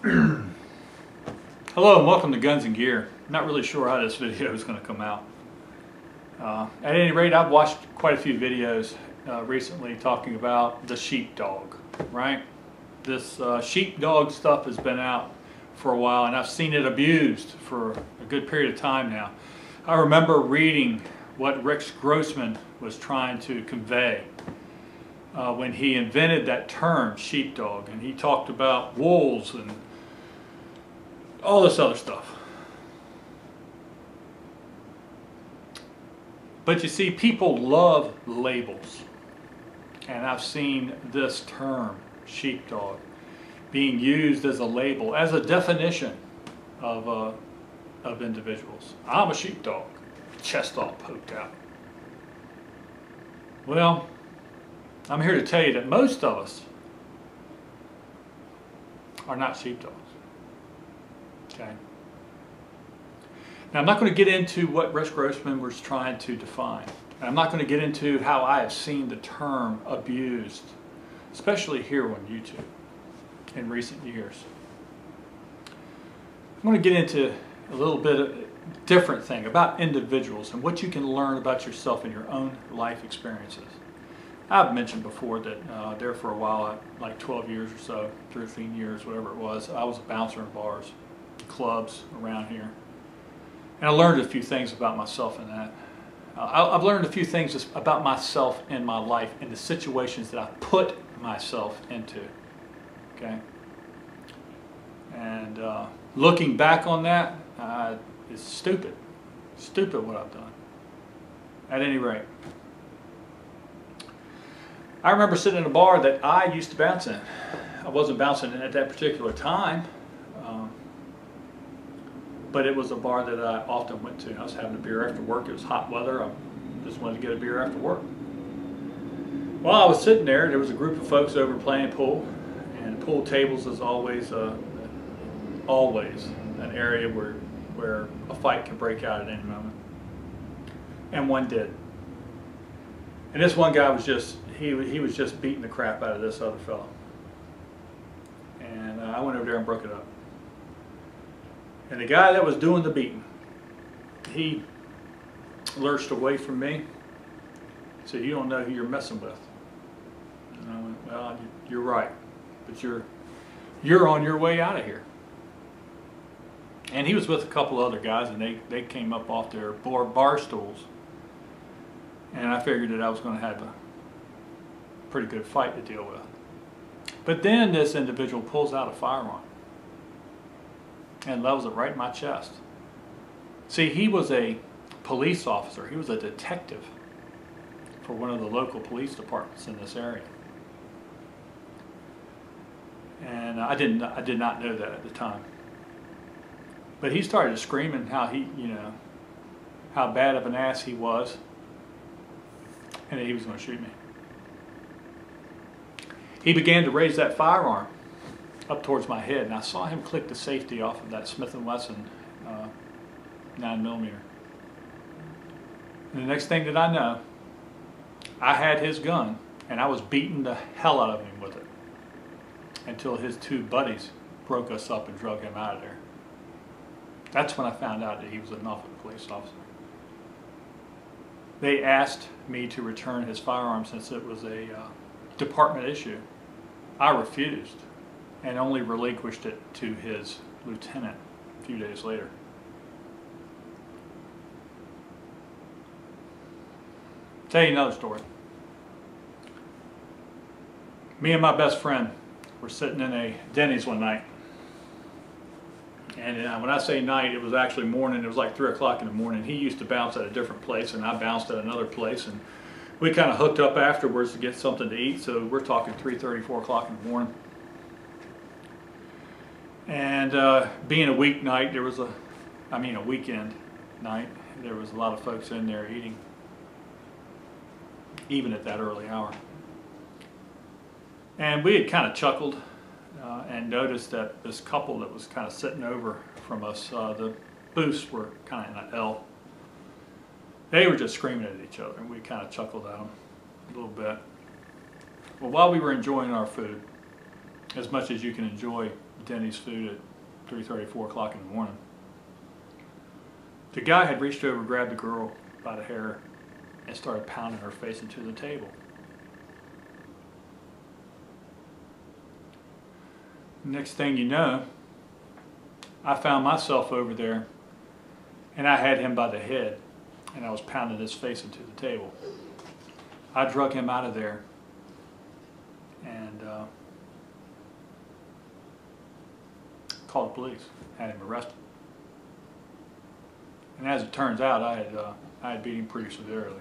Hello and welcome to Guns and Gear. Not really sure how this video is going to come out. Uh, at any rate, I've watched quite a few videos uh, recently talking about the sheepdog, right? This uh, sheepdog stuff has been out for a while and I've seen it abused for a good period of time now. I remember reading what Rick Grossman was trying to convey uh, when he invented that term sheepdog and he talked about wolves and all this other stuff. But you see, people love labels. And I've seen this term, sheepdog, being used as a label, as a definition of, uh, of individuals. I'm a sheepdog, chest all poked out. Well, I'm here to tell you that most of us are not sheepdogs. Okay. Now I'm not going to get into what Russ Grossman was trying to define. I'm not going to get into how I have seen the term abused, especially here on YouTube in recent years. I'm going to get into a little bit of different thing about individuals and what you can learn about yourself in your own life experiences. I've mentioned before that uh, there for a while, like 12 years or so, 13 years, whatever it was, I was a bouncer in bars, clubs around here. And I learned a few things about myself in that. Uh, I've learned a few things about myself in my life and the situations that I put myself into. Okay? And uh, looking back on that, uh, it's stupid. Stupid what I've done. At any rate. I remember sitting in a bar that I used to bounce in. I wasn't bouncing at that particular time, um, but it was a bar that I often went to. I was having a beer after work. It was hot weather. I just wanted to get a beer after work. While I was sitting there, there was a group of folks over playing pool, and pool tables is always, uh, always an area where, where a fight can break out at any moment. And one did. And this one guy was just he, he was just beating the crap out of this other fellow. And uh, I went over there and broke it up. And the guy that was doing the beating, he lurched away from me. He said, you don't know who you're messing with. And I went, well, you're right. But you're, you're on your way out of here. And he was with a couple other guys, and they, they came up off their bar, bar stools. And I figured that I was going to have a pretty good fight to deal with. But then this individual pulls out a firearm and levels it right in my chest. See, he was a police officer. He was a detective for one of the local police departments in this area. And I didn't I did not know that at the time. But he started screaming how he, you know, how bad of an ass he was and that he was going to shoot me he began to raise that firearm up towards my head, and I saw him click the safety off of that Smith & Wesson uh, 9 millimeter. And the next thing that I know, I had his gun, and I was beating the hell out of him with it until his two buddies broke us up and drug him out of there. That's when I found out that he was a police officer. They asked me to return his firearm since it was a uh, department issue. I refused and only relinquished it to his lieutenant a few days later. Tell you another story. Me and my best friend were sitting in a Denny's one night. And uh, when I say night, it was actually morning. It was like 3 o'clock in the morning. He used to bounce at a different place, and I bounced at another place. And we kind of hooked up afterwards to get something to eat, so we're talking 3.30, 4 o'clock in the morning. And uh, being a weeknight, there was a, I mean a weekend night, there was a lot of folks in there eating, even at that early hour. And we had kind of chuckled uh, and noticed that this couple that was kind of sitting over from us, uh, the booths were kind of in an L they were just screaming at each other, and we kind of chuckled at them a little bit. Well, while we were enjoying our food, as much as you can enjoy Denny's food at 3.30, 4 o'clock in the morning. The guy had reached over, grabbed the girl by the hair, and started pounding her face into the table. Next thing you know, I found myself over there and I had him by the head and I was pounding his face into the table. I drug him out of there and uh, called the police, had him arrested. And as it turns out, I had, uh, I had beat him pretty severely.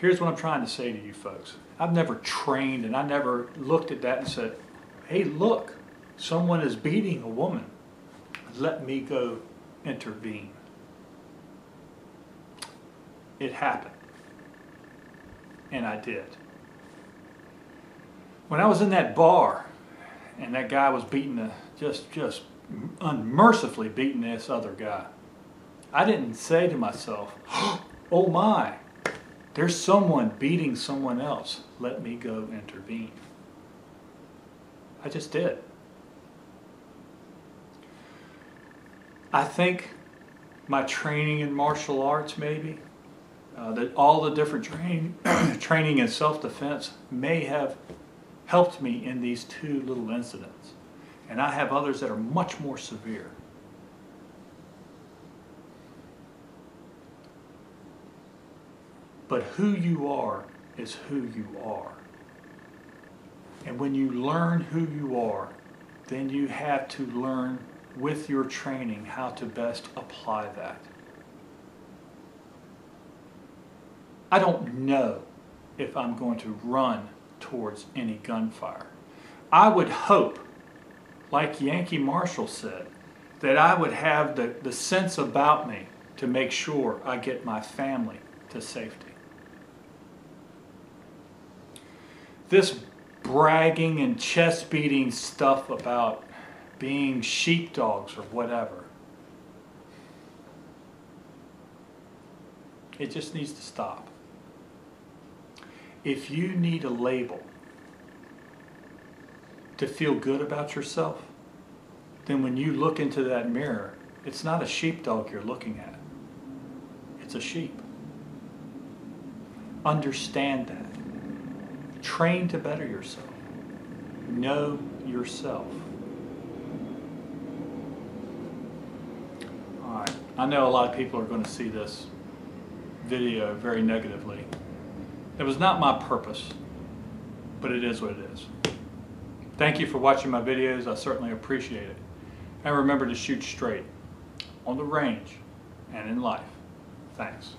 Here's what I'm trying to say to you folks. I've never trained and I never looked at that and said, hey, look, someone is beating a woman. Let me go intervene. It happened. And I did. When I was in that bar and that guy was beating the, just, just unmercifully beating this other guy, I didn't say to myself, oh my, there's someone beating someone else. Let me go intervene. I just did. I think my training in martial arts, maybe, uh, that all the different training, training in self-defense may have helped me in these two little incidents. And I have others that are much more severe. But who you are is who you are. And when you learn who you are, then you have to learn with your training how to best apply that. I don't know if I'm going to run towards any gunfire. I would hope, like Yankee Marshal said, that I would have the, the sense about me to make sure I get my family to safety. this bragging and chest beating stuff about being sheepdogs or whatever. It just needs to stop. If you need a label to feel good about yourself, then when you look into that mirror, it's not a sheepdog you're looking at. It's a sheep. Understand that. Train to better yourself. Know yourself. All right. I know a lot of people are going to see this video very negatively. It was not my purpose, but it is what it is. Thank you for watching my videos. I certainly appreciate it. And remember to shoot straight on the range and in life. Thanks.